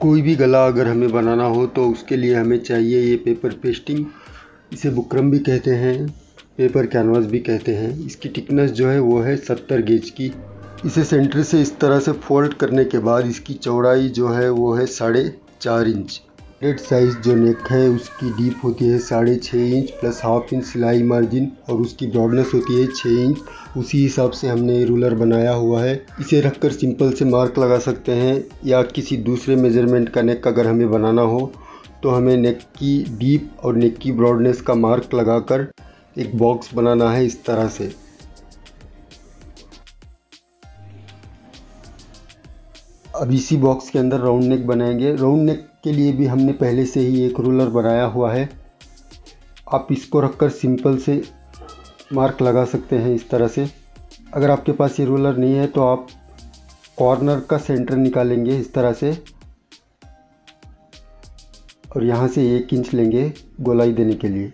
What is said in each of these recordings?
कोई भी गला अगर हमें बनाना हो तो उसके लिए हमें चाहिए ये पेपर पेस्टिंग इसे बुकरम भी कहते हैं पेपर कैनवास भी कहते हैं। इसकी टिकनेस जो है, वो है सत्तर गेज की। इसे सेंटर से इस तरह से फोल्ड करने के बाद इसकी चौड़ाई जो है, वो है साढ़े चार इंच रेड साइज़ जो नेक है, उसकी डीप होती है साढ़े छः इंच प्लस हाफ़ इंच सिलाई मार्जिन और उसकी ब्रॉडनेस होती है छः इंच उसी हिसाब से हमने रूलर बनाया हुआ है। इसे रखकर सिंपल से मार्क लगा सकते हैं या किसी दूसरे मेज़रमेंट का नेक अगर हमें बनाना हो तो हमें नेक की डीप और नेक की ब्रॉडनेस का मार्क लगाकर एक बॉक्स बनाना है इस तरह से। अब इसी बॉक्स के अंदर राउंड नेक बनाएँगे। राउंड नेक के लिए भी हमने पहले से ही एक रोलर बनाया हुआ है। आप इसको रखकर सिंपल से मार्क लगा सकते हैं इस तरह से। अगर आपके पास ये रोलर नहीं है तो आप कॉर्नर का सेंटर निकालेंगे इस तरह से। और यहाँ से एक इंच लेंगे गोलाई देने के लिए।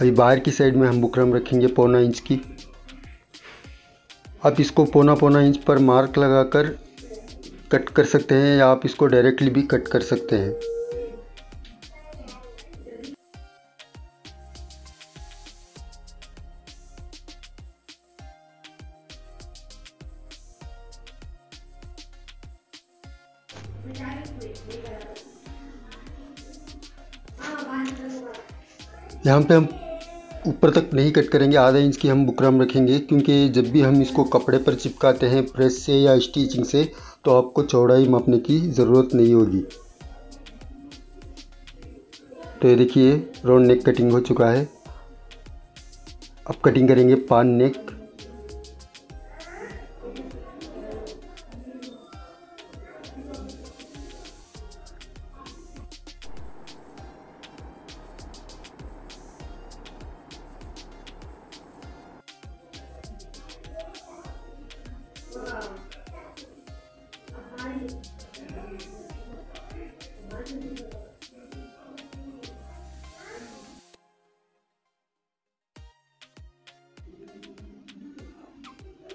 अभी बाहर की साइड में हम बुकरम रखेंगे पौना इंच की। आप इसको पौना पौना इंच पर मार्क लगाकर कट कर सकते हैं या आप इसको डायरेक्टली भी कट कर सकते हैं। यहाँ पे हम ऊपर तक नहीं कट करेंगे, आधा इंच की हम बुकरम रखेंगे, क्योंकि जब भी हम इसको कपड़े पर चिपकाते हैं प्रेस से या स्टिचिंग से तो आपको चौड़ाई मापने की ज़रूरत नहीं होगी। तो ये देखिए राउंड नेक कटिंग हो चुका है। अब कटिंग करेंगे पान नेक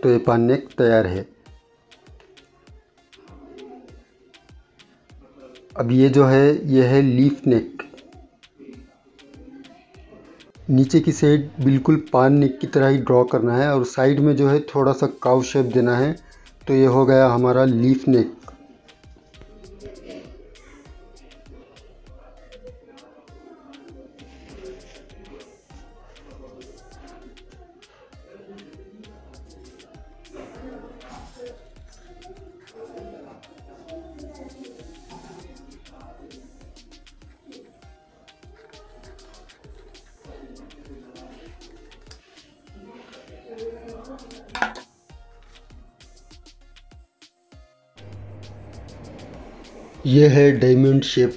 तो ये पान नेक तैयार है। अब ये जो है, ये है लीफ नेक। नीचे की साइड बिल्कुल पान नेक की तरह ही ड्रॉ करना है और साइड में जो है थोड़ा सा काव शेप देना है। तो ये हो गया हमारा लीफ नेक। ये है डायमंड शेप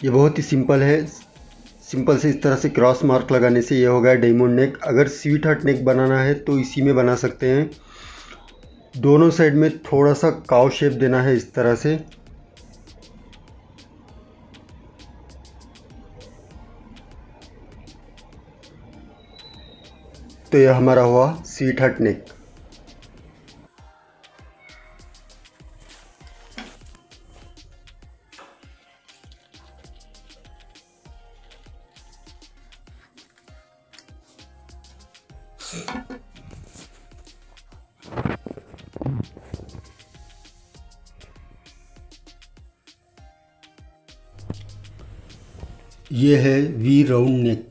ये बहुत ही सिंपल है। सिंपल से इस तरह से क्रॉस मार्क लगाने से ये हो गया डायमंड नेक अगर स्वीट हार्ट नेक बनाना है तो इसी में बना सकते हैं। दोनों साइड में थोड़ा सा काव शेप देना है इस तरह से। तो यह हमारा हुआ स्वीट हार्ट नेक ये है वी राउंड नेक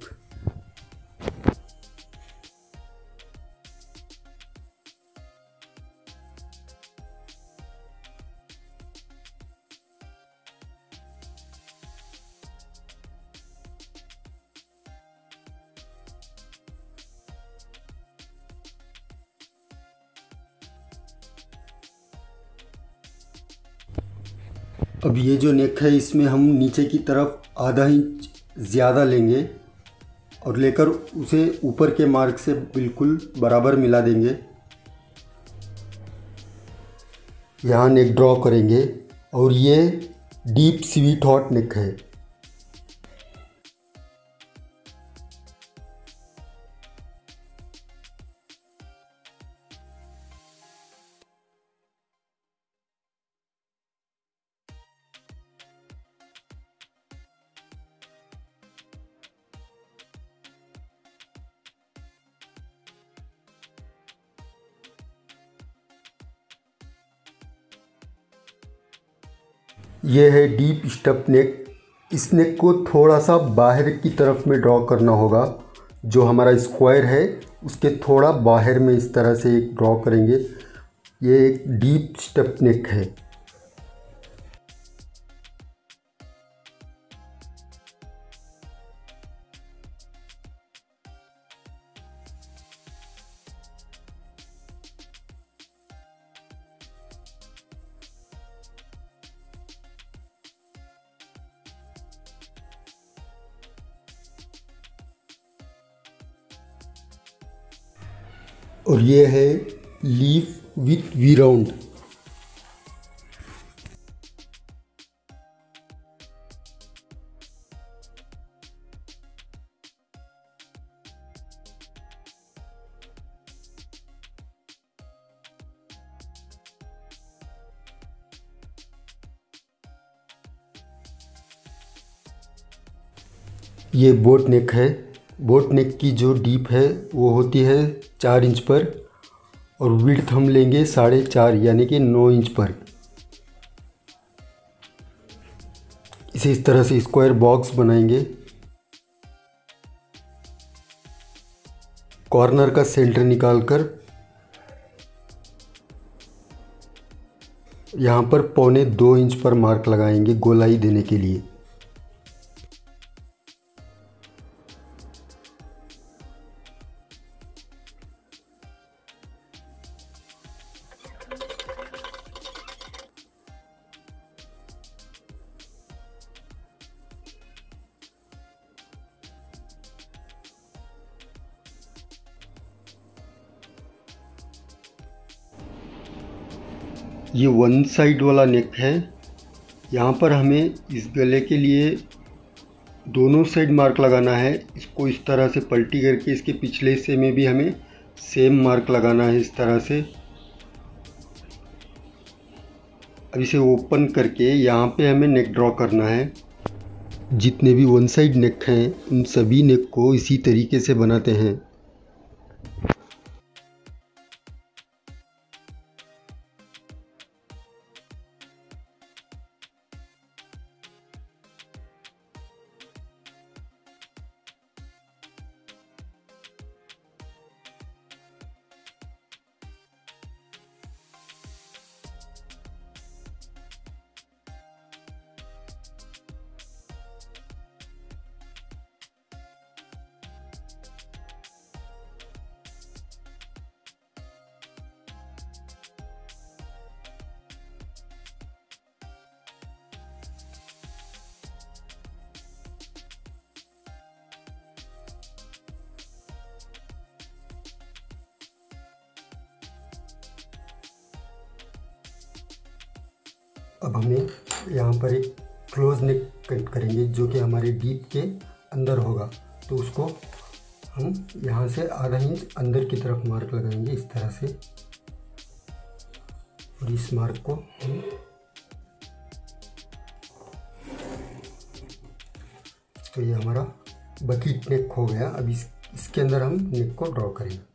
अब ये जो नेक है, इसमें हम नीचे की तरफ़ आधा इंच ज़्यादा लेंगे और लेकर उसे ऊपर के मार्क से बिल्कुल बराबर मिला देंगे। यहाँ नेक ड्रॉ करेंगे और ये डीप स्वीट हॉट नेक है। ये है डीप स्टप नेक। इस नेक को थोड़ा सा बाहर की तरफ़ में ड्रॉ करना होगा। जो हमारा स्क्वायर है, उसके थोड़ा बाहर में इस तरह से एक ड्रॉ करेंगे। ये एक डीप स्टप नेक है। और ये है लीफ विथ वी राउंड ये बोट नेक है। बोट नेक की जो डीप है, वो होती है चार इंच पर और विड्थ हम लेंगे साढ़े चार, यानी कि नौ इंच पर। इसे इस तरह से स्क्वायर बॉक्स बनाएँगे। कॉर्नर का सेंटर निकालकर यहाँ पर पौने दो इंच पर मार्क लगाएँगे गोलाई देने के लिए। ये वन साइड वाला नेक है। यहाँ पर हमें इस गले के लिए दोनों साइड मार्क लगाना है। इसको इस तरह से पलटी करके इसके पिछले हिस्से में भी हमें सेम मार्क लगाना है इस तरह से। अब इसे ओपन करके यहाँ पे हमें नेक ड्रॉ करना है। जितने भी वन साइड नेक हैं, उन सभी नेक को इसी तरीके से बनाते हैं। अब हमें यहाँ पर एक क्लोज नेक कट करेंगे, जो कि हमारे डीप के अंदर होगा। तो उसको हम यहाँ से आधा इंच अंदर की तरफ़ मार्क लगाएँगे इस तरह से। और इस मार्क को हम तो ये हमारा बकीट नेक हो गया। अब इस, इसके अंदर हम नेक को ड्रॉ करेंगे।